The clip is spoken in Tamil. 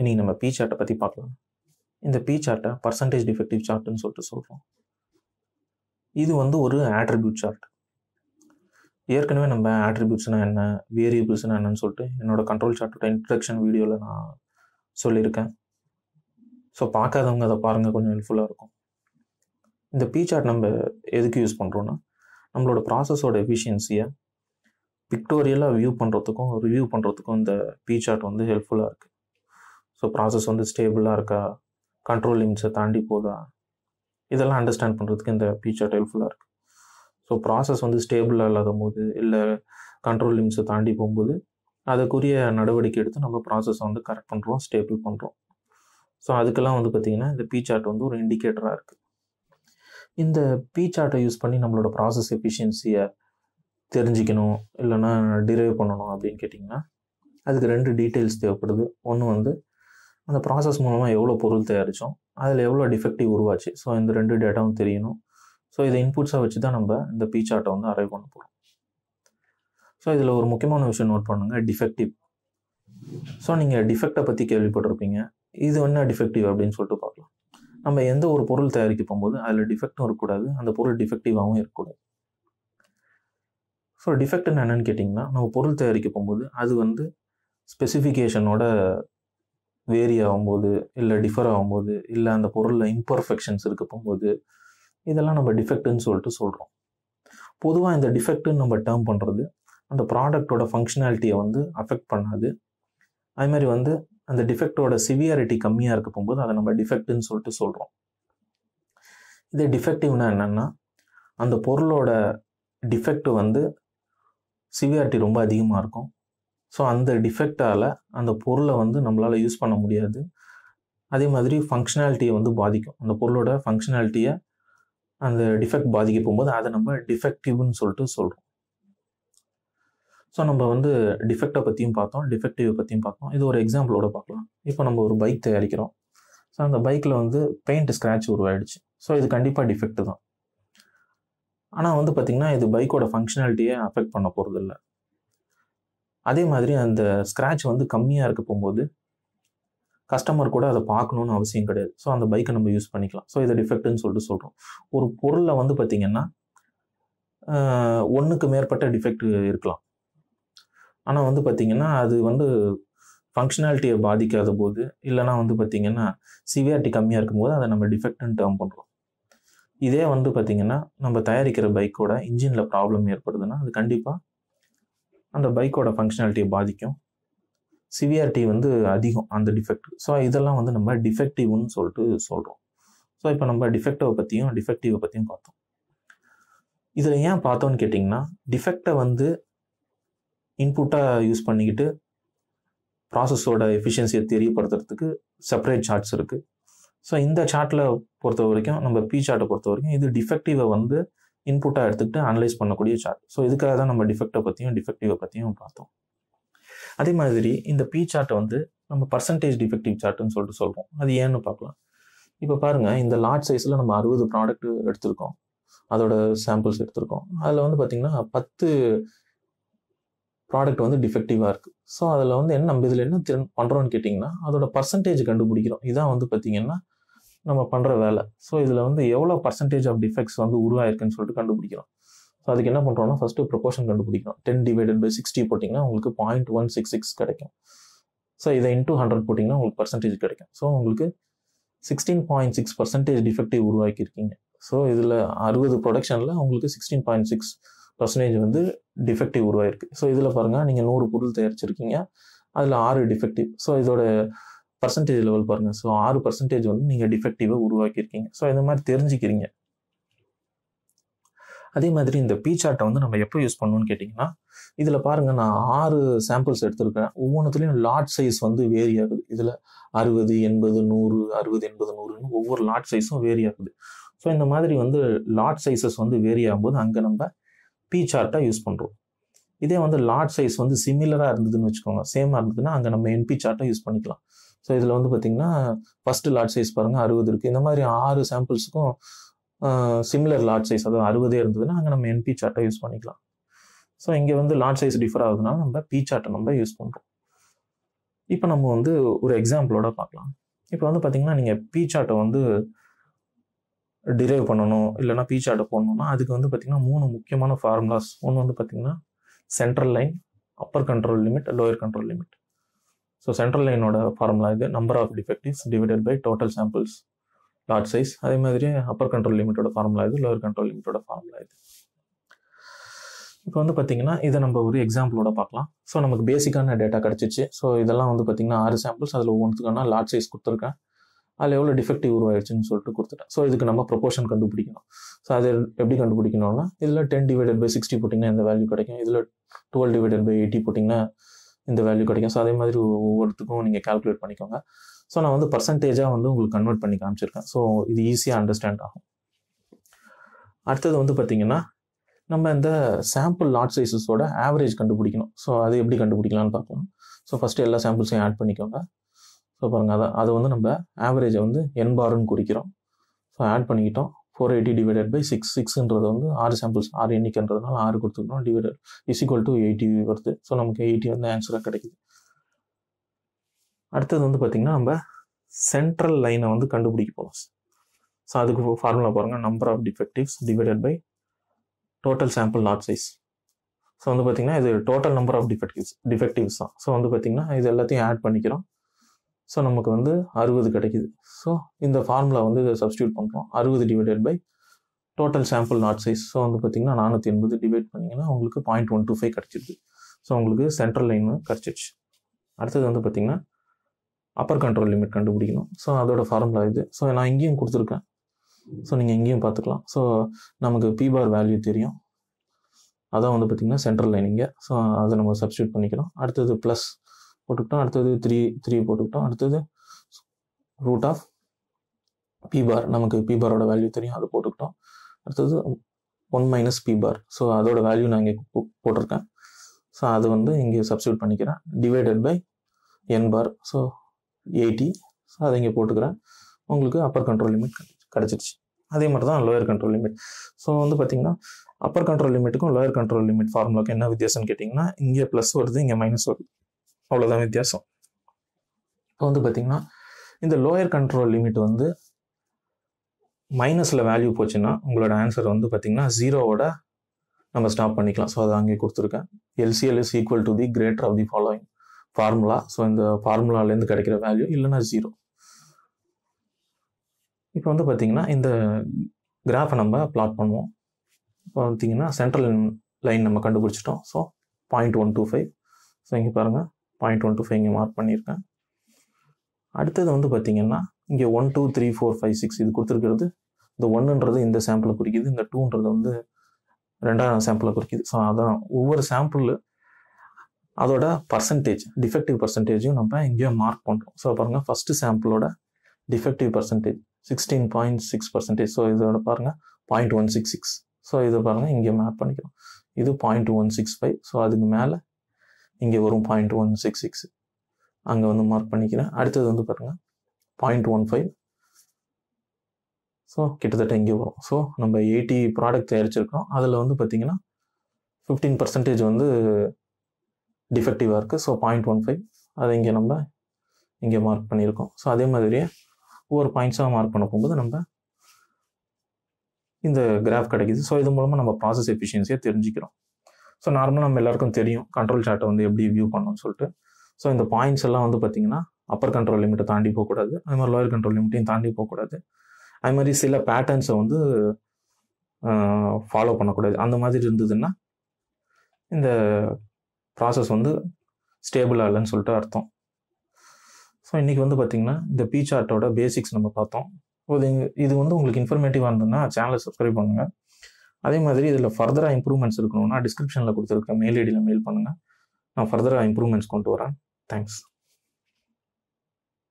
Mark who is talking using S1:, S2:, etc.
S1: இன்றைக்கி நம்ம பி சார்ட்டை பற்றி பார்க்கலாம். இந்த பி சார்ட்டை பர்சன்டேஜ் டிஃபெக்டிவ் சார்ட்டுன்னு சொல்லிட்டு சொல்கிறோம் இது வந்து ஒரு ஆட்ரிபியூட் சார்ட் ஏற்கனவே நம்ம ஆட்ரிபியூட்ஸ்னால் என்ன வேரியபிள்ஸ்னால் என்னன்னு சொல்லிட்டு என்னோடய கண்ட்ரோல் சார்ட்டோட இன்ட்ரடக்ஷன் வீடியோவில் நான் சொல்லியிருக்கேன். ஸோ பார்க்காதவங்க அதை பாருங்கள் கொஞ்சம் ஹெல்ப்ஃபுல்லாக இருக்கும். இந்த பி சார்ட் நம்ம எதுக்கு யூஸ் பண்ணுறோன்னா நம்மளோட ப்ராசஸோட எஃபிஷியன்சியை பிக்டோரியலாக வியூ பண்ணுறதுக்கும் ரிவ்யூ பண்ணுறதுக்கும் இந்த பி சார்ட் வந்து ஹெல்ப்ஃபுல்லாக இருக்குது ஸோ ப்ராசஸ் வந்து ஸ்டேபிளாக இருக்கா? கண்ட்ரோல் லிமிட்ஸை தாண்டி போதா? இதெல்லாம் அண்டர்ஸ்டாண்ட் பண்ணுறதுக்கு இந்த பி சார்ட் ஹெல்ப்ஃபுல்லாக இருக்குது ஸோ ப்ராசஸ் வந்து ஸ்டேபிளாக இல்லாத போது இல்லை கண்ட்ரோல் லிமிட்ஸை தாண்டி போகும்போது அதுக்குரிய நடவடிக்கை எடுத்து நம்ம ப்ராசஸை வந்து கரெக்ட் பண்ணுறோம் ஸ்டேபிள் பண்ணுறோம் ஸோ அதுக்கெல்லாம் வந்து பார்த்திங்கன்னா இந்த பி சார்ட் வந்து ஒரு இண்டிகேட்டராக இருக்குது இந்த பி சார்ட்டை யூஸ் பண்ணி நம்மளோட ப்ராசஸ் எஃபிஷியன்சியை தெரிஞ்சிக்கணும் இல்லைன்னா டிரைவ் பண்ணணும் அப்படின்னு கேட்டிங்கன்னா அதுக்கு ரெண்டு டீட்டெயில்ஸ் தேவைப்படுது. ஒன்று வந்து அந்த ப்ராசஸ் மூலமாக எவ்வளோ பொருள் தயாரித்தோம் அதில் எவ்வளோ டிஃபெக்டிவ் உருவாச்சு. ஸோ இந்த ரெண்டு டேட்டாவும் தெரியணும். ஸோ இதை இன்புட்ஸாக வச்சு தான் நம்ம இந்த பி சார்ட்டை வந்து அரைவ் பண்ண போகிறோம் ஸோ இதில் ஒரு முக்கியமான விஷயம் நோட் பண்ணுங்கள் டிஃபெக்டிவ் ஸோ நீங்கள் டிஃபெக்டை பற்றி கேள்விப்பட்டிருப்பீங்க. இது என்ன டிஃபெக்டிவ் அப்படின்னு சொல்லிட்டு பார்க்கலாம். நம்ம எந்த ஒரு பொருள் தயாரிக்க போகும்போது அதில் டிஃபெக்டும் இருக்கக்கூடாது. அந்த பொருள் டிஃபெக்டிவாகவும் இருக்கக்கூடாது. ஸோ டிஃபெக்ட்னு என்னென்னு கேட்டிங்கன்னா நம்ம பொருள் தயாரிக்க போகும்போது அது வந்து ஸ்பெசிஃபிகேஷனோட வேரி ஆகும்போது இல்லை டிஃபர் ஆகும்போது இல்லை அந்த பொருளில் இம்பர்ஃபெக்ஷன்ஸ் இருக்க போகும்போது இதெல்லாம் நம்ம டிஃபெக்ட்டுன்னு சொல்லிட்டு சொல்கிறோம் பொதுவாக இந்த டிஃபெக்ட்டுன்னு நம்ம டேர்ம் பண்ணுறது அந்த ப்ராடக்டோட ஃபங்க்ஷனாலிட்டியை வந்து அஃபெக்ட் பண்ணாது. அது மாதிரி வந்து அந்த டிஃபெக்டோட சிவியாரிட்டி கம்மியாக இருக்க போகும்போது அதை நம்ம டிஃபெக்ட்டுன்னு சொல்லிட்டு சொல்கிறோம் இது டிஃபெக்டிவ்னா என்னென்னா அந்த பொருளோட டிஃபெக்ட் வந்து சிவியாரிட்டி ரொம்ப அதிகமாக இருக்கும். ஸோ அந்த டிஃபெக்டால் அந்த பொருளை வந்து நம்மளால் யூஸ் பண்ண முடியாது. அதே மாதிரி ஃபங்க்ஷனாலிட்டியை வந்து பாதிக்கும். அந்த பொருளோட ஃபங்க்ஷனாலிட்டியை அந்த டிஃபெக்ட் பாதிக்க போகும்போது அதை நம்ம டிஃபெக்டிவ்னு சொல்லிட்டு சொல்கிறோம் ஸோ நம்ம வந்து டிஃபெக்டை பற்றியும் பார்த்தோம் டிஃபெக்டிவை பற்றியும் பார்த்தோம். இது ஒரு எக்ஸாம்பிளோட பார்க்கலாம். இப்போ நம்ம ஒரு பைக் தயாரிக்கிறோம். ஸோ அந்த பைக்கில் வந்து பெயிண்ட் ஸ்க்ராட்ச் உருவாயிடுச்சு. ஸோ இது கண்டிப்பாக டிஃபெக்ட் தான். ஆனால் வந்து பார்த்திங்கன்னா இது பைக்கோட ஃபங்க்ஷனாலிட்டியை அஃபெக்ட் பண்ண போகிறது இல்லை அதே மாதிரி அந்த ஸ்க்ராட்ச் வந்து கம்மியாக இருக்க போகும்போது கஸ்டமர் கூட அதை பார்க்கணுன்னு அவசியம் கிடையாது. ஸோ அந்த பைக்கை நம்ம யூஸ் பண்ணிக்கலாம். ஸோ இதை டிஃபெக்ட்னு சொல்லிட்டு சொல்கிறோம் ஒரு பொருளில் வந்து பார்த்திங்கன்னா ஒன்றுக்கு மேற்பட்ட டிஃபெக்ட் இருக்கலாம். ஆனால் வந்து பார்த்திங்கன்னா அது வந்து ஃபங்க்ஷனாலிட்டியை பாதிக்காத போது இல்லைனா வந்து பார்த்திங்கன்னா சிவியாரிட்டி கம்மியாக இருக்கும்போது அதை நம்ம டிஃபெக்ட்னு டேர்ம் பண்ணுறோம் இதே வந்து பார்த்திங்கன்னா நம்ம தயாரிக்கிற பைக்கோட இன்ஜினில் ப்ராப்ளம் ஏற்படுதுன்னா அது கண்டிப்பாக அந்த பைக்கோட ஃபங்க்ஷனாலிட்டியை பாதிக்கும். சிவியாரிட்டி வந்து அதிகம் அந்த டிஃபெக்ட் ஸோ இதெல்லாம் வந்து நம்ம டிஃபெக்டிவ்னு சொல்லிட்டு சொல்கிறோம் ஸோ இப்போ நம்ம டிஃபெக்டிவை பற்றியும் டிஃபெக்டிவை பற்றியும் பார்த்தோம். இதில் ஏன் பார்த்தோன்னு கேட்டிங்கன்னா டிஃபெக்டை வந்து இன்புட்டாக யூஸ் பண்ணிக்கிட்டு ப்ராசஸோட எஃபிஷியன்சியை தெரியப்படுத்துறதுக்கு செப்பரேட் சார்ட்ஸ் இருக்குது ஸோ இந்த சார்ட்டில் பொறுத்த வரைக்கும் நம்ம பி சார்ட்டை பொறுத்த வரைக்கும் இது டிஃபெக்டிவை வந்து இன்புட்டாக எடுத்துக்கிட்டு அனலைஸ் பண்ணக்கூடிய சார்ட் ஸோ இதுக்காக தான் நம்ம டிஃபெக்டை பற்றியும் டிஃபெக்டிவை பற்றியும் பார்த்தோம். அதே மாதிரி இந்த பி சார்ட்டை வந்து நம்ம பர்சன்டேஜ் டிஃபெக்டிவ் சார்ட்டுன்னு சொல்லிட்டு சொல்கிறோம் அது ஏன்னு பார்க்கலாம். இப்போ பாருங்கள் இந்த லார்ஜ் சைஸில் நம்ம அறுபது ப்ராடக்ட் எடுத்திருக்கோம். அதோட சாம்பிள்ஸ் எடுத்திருக்கோம். அதில் வந்து பார்த்திங்கன்னா பத்து ப்ராடக்ட் வந்து டிஃபெக்டிவாக இருக்குது ஸோ அதில் வந்து என்ன நம்ம இதில் என்ன திறன் பண்ணுறோன்னு கேட்டிங்கன்னா அதோட பர்சன்டேஜ் கண்டுபிடிக்கிறோம். இதான் வந்து பார்த்திங்கன்னா நம்ம பண்ணுற வேலை. ஸோ இதில் வந்து எவ்வளோ பர்சன்டேஜ் ஆஃப் டிஃபெக்ட்ஸ் வந்து உருவாயிருக்குன்னு சொல்லிட்டு கண்டுபிடிக்கிறோம் ஸோ அதுக்கு என்ன பண்ணுறோம்னா ஃபஸ்ட்டு ப்ரொபோஷன் கண்டுபிடிக்கணும். டென் டிவைடட் பை சிக்ஸ்டி போட்டிங்கன்னா உங்களுக்கு பாயிண்ட் ஒன் சிக்ஸ் சிக்ஸ் கிடைக்கும். ஸோ இதை இன்டூ ஹண்ட்ரட் போட்டிங்கன்னா உங்களுக்கு பர்சன்டேஜ் கிடைக்கும். ஸோ உங்களுக்கு sixteen point six percentage defective உருவாக்கியிருக்கீங்க. So இதில் அறுபது ப்ரொடக்ஷனில் உங்களுக்கு சிக்ஸ்டீன் பாயிண்ட் சிக்ஸ் பர்சன்டேஜ் வந்து டிஃபெக்டிவ் உருவாயிருக்கு. ஸோ இதில் பாருங்கள் நீங்கள் நூறு பொருள் தயாரிச்சிருக்கீங்க. அதில் ஆறு டிஃபெக்டிவ் ஸோ இதோட பர்சன்டேஜ் லெவல் பாருங்கள் ஸோ ஆறு பர்சன்டேஜ் வந்து நீங்கள் டிஃபெக்டிவாக உருவாக்கியிருக்கீங்க. ஸோ இந்த மாதிரி தெரிஞ்சுக்கிறீங்க. அதே மாதிரி இந்த பி சார்ட்டை வந்து நம்ம எப்போ யூஸ் பண்ணணும்னு கேட்டிங்கன்னா இதில் பாருங்கள் நான் ஆறு சாம்பிள்ஸ் எடுத்திருக்கேன். ஒவ்வொன்றுத்துலேயும் லாட் சைஸ் வந்து வேரி ஆகுது. இதில் அறுபது எண்பது நூறு அறுபது எண்பது நூறுன்னு ஒவ்வொரு லாட் சைஸும் வேரி ஆகுது. ஸோ இந்த மாதிரி வந்து லாட் சைஸஸ் வந்து வேரி ஆகும்போது அங்கே நம்ம பி சார்ட்டாக யூஸ் பண்ணுறோம் இதே வந்து லாட் சைஸ் வந்து சிமிலராக இருந்ததுன்னு வச்சுக்கோங்க. சேமாக இருந்ததுன்னா அங்கே நம்ம என்பி சார்ட்டும் யூஸ் பண்ணிக்கலாம். ஸோ இதில் வந்து பார்த்திங்கன்னா ஃபஸ்ட்டு லார்ட் சைஸ் பாருங்கள் அறுபது இருக்குது இந்த மாதிரி ஆறு சாம்பிள்ஸுக்கும் சிமிலர் லார்ட் சைஸ் அதாவது அறுபதே இருந்ததுன்னா அங்கே நம்ம என்பி சார்ட்டை யூஸ் பண்ணிக்கலாம். ஸோ இங்கே வந்து லார்ட் சைஸ் டிஃபர் ஆகுதுனால நம்ம பி சார்ட்டை நம்ம யூஸ் பண்ணுறோம் இப்போ நம்ம வந்து ஒரு எக்ஸாம்பிளோட பார்க்கலாம். இப்போ வந்து பார்த்தீங்கன்னா நீங்கள் பி சார்ட்டை வந்து டிரைவ் பண்ணணும் இல்லைனா பி சார்ட்டை போடணும்னா அதுக்கு வந்து பார்த்தீங்கன்னா மூணு முக்கியமான ஃபார்முலாஸ் ஒன்று வந்து பார்த்தீங்கன்னா central line upper control limit lower control limit so central லைனோட formula இது number of defectives divided by total samples large size அதே மாதிரி அப்பர் கண்ட்ரோல் லிமிட்டோட ஃபார்முலா இது லோயர் கண்ட்ரோல் லிமிட்டோட ஃபார்முலா இது. இப்போ வந்து பார்த்தீங்கன்னா இதை நம்ம ஒரு எக்ஸாம்பிளோட பார்க்கலாம். ஸோ நமக்கு பேசிக்கான டேட்டா கிடச்சிச்சு. ஸோ இதெல்லாம் வந்து பார்த்தீங்கன்னா ஆறு சாம்பிள்ஸ் அதில் ஒவ்வொன்றுத்துக்கான லார்ஜ் சைஸ் கொடுத்துருக்கேன். அதில் எவ்வளோ டிஃபெக்டிவ் உருவாயிடுச்சுன்னு சொல்லிட்டு கொடுத்துட்டேன். ஸோ இதுக்கு நம்ம ப்ரொபோஷன் கண்டுபிடிக்கணும். ஸோ அது எப்படி கண்டுபிடிக்கணும்னா இதில் டென் டிவைடட் பை சிக்ஸ்டி போட்டிங்கன்னா இந்த வேல்யூ கிடைக்கும். இதில் டுவெல் டிவைடட் பை எயிட்டி போட்டிங்கன்னா இந்த வேல்யூ கிடைக்கும். ஸோ அதே மாதிரி ஒவ்வொருத்துக்கும் நீங்கள் கால்குலேட் பண்ணிக்கோங்க. ஸோ நான் வந்து பர்சன்டேஜாக வந்து உங்களுக்கு கன்வெர்ட் பண்ணி காமிச்சிருக்கேன். ஸோ இது ஈஸியாக அண்டர்ஸ்டாண்ட் ஆகும். அடுத்தது வந்து பார்த்தீங்கன்னா நம்ம இந்த சாம்பிள் லாட் சைஸஸோட ஆவரேஜ் கண்டுபிடிக்கணும். ஸோ அது எப்படி கண்டுபிடிக்கலாம்னு பார்க்கலாம் ஸோ ஃபஸ்ட்டு எல்லா சாம்பிள்ஸையும் ஆட் பண்ணிக்கோங்க. ஸோ பாருங்கள் அதை அதை வந்து நம்ம ஆவரேஜை வந்து என் பார்னு குறிக்கிறோம். ஸோ ஆட் பண்ணிக்கிட்டோம். Four eighty divided by six சிக்ஸ்ன்றது வந்து ஆறு சாம்பிள்ஸ் ஆறு எண்ணிக்கைன்றதுனால ஆறு கொடுத்துக்கிறோம் divided is equal to eighty வருது. ஸோ நமக்கு எயிட்டி வந்து ஆன்சராக கிடைக்குது. அடுத்தது வந்து பார்த்திங்கன்னா நம்ம சென்ட்ரல் லைனை வந்து கண்டுபிடிக்க போகிறோம் ஸோ அதுக்கு ஃபார்முலா பாருங்கள் number of defectives divided by total sample not size so வந்து பார்த்திங்கன்னா இது total number of defectives defectives தான். ஸோ வந்து பார்த்திங்கன்னா இது எல்லாத்தையும் ஆட் பண்ணிக்கிறோம். ஸோ நமக்கு வந்து அறுபது கிடைக்குது. ஸோ இந்த ஃபார்முலா வந்து இதை சப்ஸ்டியூட் பண்ணுறோம் அறுபது divided by total sample not size so வந்து பார்த்தீங்கன்னா நானூற்றி எண்பது டிவைட் பண்ணிங்கன்னா உங்களுக்கு பாயிண்ட் ஒன் டூ ஃபைவ் கிடச்சிருது. ஸோ உங்களுக்கு சென்ட்ரல் லைன் கிடச்சிருச்சு. அடுத்தது வந்து பார்த்திங்கன்னா அப்பர் கண்ட்ரோல் லிமிட் கண்டுபிடிக்கணும். ஸோ அதோட ஃபார்முலா இது. ஸோ நான் இங்கேயும் கொடுத்துருக்கேன். ஸோ நீங்கள் இங்கேயும் பார்த்துக்கலாம். ஸோ நமக்கு பி பார் வேல்யூ தெரியும். அதான் வந்து பார்த்திங்கன்னா சென்ட்ரல் லைன் இங்கே. ஸோ அதை நம்ம சப்ஸ்டியூட் பண்ணிக்கிறோம். அடுத்தது ப்ளஸ் போட்டுக்கிட்டோம். அடுத்தது த்ரீ த்ரீ போட்டுக்கிட்டோம். அடுத்தது ரூட் ஆஃப் பி பார் நமக்கு பி பாரோட வேல்யூ தெரியும். அதை போட்டுக்கிட்டோம். அடுத்தது one minus P bar so அதோட வேல்யூ நான் இங்கே போட்டிருக்கேன். ஸோ அது வந்து இங்கே சப்ஸ்டியூட் பண்ணிக்கிறேன். Divided by N bar so eighty so அதை இங்கே போட்டுக்கிறேன். உங்களுக்கு அப்பர் கண்ட்ரோல் லிமிட் கிடச்சிருச்சு. அதே மாதிரி தான் லோயர் கண்ட்ரோல் லிமிட் ஸோ வந்து பார்த்தீங்கன்னா அப்பர் கண்ட்ரோல் லிமிட்டுக்கும் லோயர் கண்ட்ரோல் லிமிட் ஃபார்முலாக்கு என்ன வித்தியாசம்னு கேட்டிங்கன்னா இங்கே ப்ளஸ் வருது இங்கே மைனஸ் வருது. அவ்வளோதான் வித்தியாசம். இப்போ வந்து பார்த்திங்கன்னா இந்த லோயர் கண்ட்ரோல் லிமிட் வந்து மைனஸில் வேல்யூ போச்சுன்னா உங்களோட ஆன்சர் வந்து பார்த்திங்கன்னா ஜீரோவோட நம்ம ஸ்டாப் பண்ணிக்கலாம். ஸோ அதை அங்கே கொடுத்துருக்கேன். LCL is equal to the greater of the following formula so இந்த ஃபார்முலாலேருந்து கிடைக்கிற வேல்யூ இல்லைன்னா ஜீரோ இப்போ வந்து பார்த்திங்கன்னா இந்த கிராஃபை நம்ம பிளாட் பண்ணுவோம். இப்போ பார்த்தீங்கன்னா சென்ட்ரல் லைன் நம்ம கண்டுபிடிச்சிட்டோம். So point one two five so இங்கே பாருங்கள் பாயிண்ட் ஒன் டூ ஃபைவ் இங்கே மார்க் பண்ணியிருக்கேன். அடுத்தது வந்து பார்த்திங்கன்னா இங்கே one two three four five six இது கொடுத்துருக்கிறது. இந்த ஒன்றுன்றது இந்த சாம்பிளை குறிக்குது இந்த டூன்றது வந்து ரெண்டாயிரம் சாம்பிளை குறிக்குது. ஸோ அதான் ஒவ்வொரு சாம்பிள் அதோட பர்சன்டேஜ் டிஃபெக்டிவ் பர்சன்டேஜும் நம்ம இங்கேயே மார்க் பண்ணுறோம் ஸோ பாருங்கள் first சாம்பிளோட defective percentage sixteen point six percentage so இதோட பாருங்கள் point one six six so இதை பாருங்கள் இங்கே மேப் பண்ணிக்கிறோம். இது point one six five so அதுக்கு மேலே இங்கே வரும் பாயிண்ட் ஒன் சிக்ஸ் சிக்ஸ் அங்கே வந்து மார்க் பண்ணிக்கிறேன். அடுத்தது வந்து பாருங்கள் பாயிண்ட் ஒன் ஃபைவ் ஸோ கிட்டத்தட்ட இங்கே வரும். ஸோ நம்ம எயிட்டி ப்ராடக்ட் தயாரிச்சிருக்கோம் அதில் வந்து பார்த்தீங்கன்னா ஃபிஃப்டீன் பர்சன்டேஜ் வந்து டிஃபெக்டிவாக இருக்குது ஸோ பாயிண்ட் ஒன் ஃபைவ் அதை இங்கே நம்ம இங்கே மார்க் பண்ணியிருக்கோம். ஸோ அதே மாதிரியே ஒவ்வொரு பாயிண்ட்ஸாக மார்க் பண்ண போகும்போது நம்ம இந்த கிராஃப் கிடைக்குது. ஸோ இது மூலமாக நம்ம ப்ராசஸ் எஃபிஷியன்சியை தெரிஞ்சுக்கிறோம். ஸோ நார்மலாக நம்ம எல்லாருக்கும் தெரியும் கண்ட்ரோல் சார்ட்டை வந்து எப்படி வியூ பண்ணோம்னு சொல்லிட்டு. ஸோ இந்த பாயிண்ட்ஸ் எல்லாம் வந்து பார்த்தீங்கன்னா அப்பர் கண்ட்ரோல் லிமிட்டை தாண்டி போகக்கூடாது. அது மாதிரி லோயர் கண்ட்ரோல் லிமிட்டையும் தாண்டி போகக்கூடாது. அது மாதிரி சில பேட்டர்ன்ஸை வந்து ஃபாலோ பண்ணக்கூடாது. அந்த மாதிரி இருந்ததுன்னா இந்த ப்ராசஸ் வந்து ஸ்டேபிளாக இல்லைன்னு சொல்லிட்டு அர்த்தம். ஸோ இன்றைக்கி வந்து பார்த்திங்கன்னா இந்த பி சார்ட்டோட பேசிக்ஸ் நம்ம பார்த்தோம். இது இது வந்து உங்களுக்கு இன்ஃபர்மேட்டிவாக இருந்ததுன்னா சேனலை சப்ஸ்கிரைப் பண்ணுங்கள் அதே மாதிரி இதில் ஃபர்தராக இம்ப்ரூவ்மெண்ட்ஸ் இருக்கணும்னா டிஸ்கிரிப்ஷனில் கொடுத்துருக்க மெயில் ஐடியில் மெயில் பண்ணுங்கள் நான் ஃபர்தராக இம்ப்ரூவ்மெண்ட்ஸ் கொண்டு வரேன். தேங்க்ஸ்